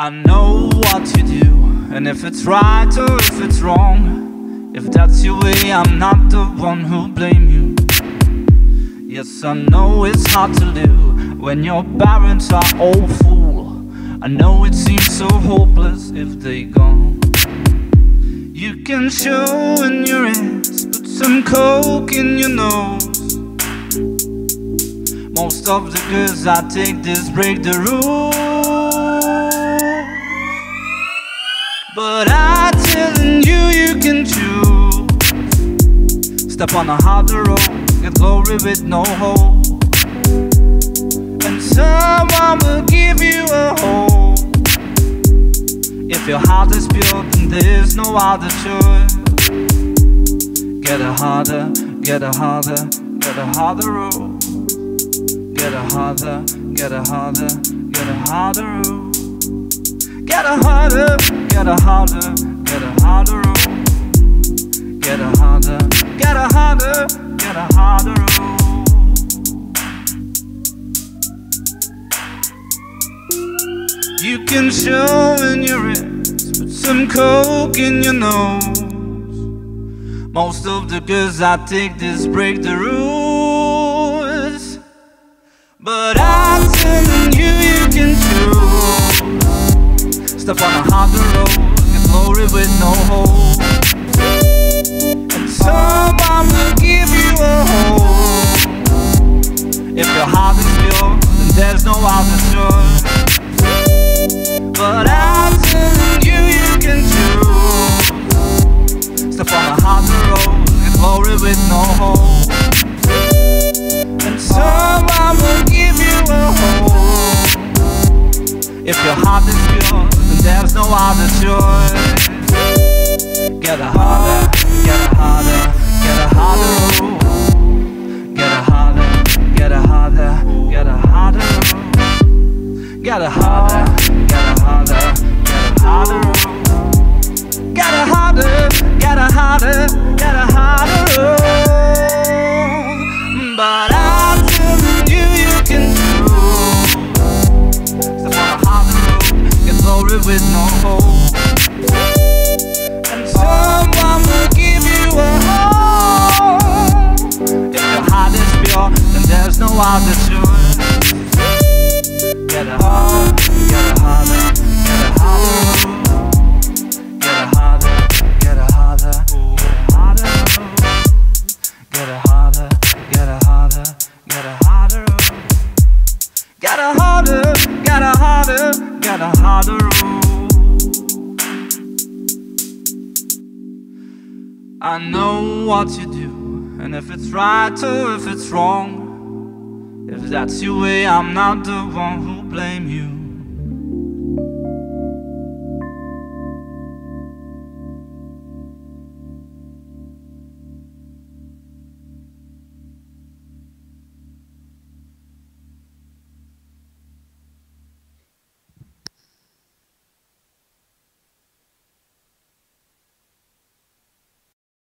I know what you do, and if it's right or if it's wrong. If that's your way, I'm not the one who'll blame you. Yes, I know it's hard to live when your parents are fool. I know it seems so hopeless if they gone. You can show in your hands, put some coke in your nose. Most of the girls I take this break the rules. But I telling you, you can choose. Step on a harder road, get glory with no hope. And someone will give you a hope. If your heart is pure, then there's no other choice. Get a harder, get a harder, get a harder road. Get a harder, get a harder, get a harder road. Get a harder, get a harder, get a harder road. Get a harder, get a harder, get a harder road. You can show in your ears, put some coke in your nose. Most of the girls I take this break the rules. But I'm telling you, you can choose. Step on a harder glory with no hope. Someone will give you a hope. If your heart is pure, then there's no other choice. But I'm telling you, you can choose. Step on a harder road, get glory with no hope. And someone will give you a hope. If your heart is pure, then there's no other choice. Get a harder, get a harder, get a harder road. Get a harder, get a harder, get a harder road. Get a harder, get a harder, get a harder road. Get a harder, get a harder, get a road. But I'm telling you, you can choose. Step on a harder road, get glory with no hope. Get a harder, harder. I know what you do, and if it's right or if it's wrong. If that's your way, I'm not the one who blame you.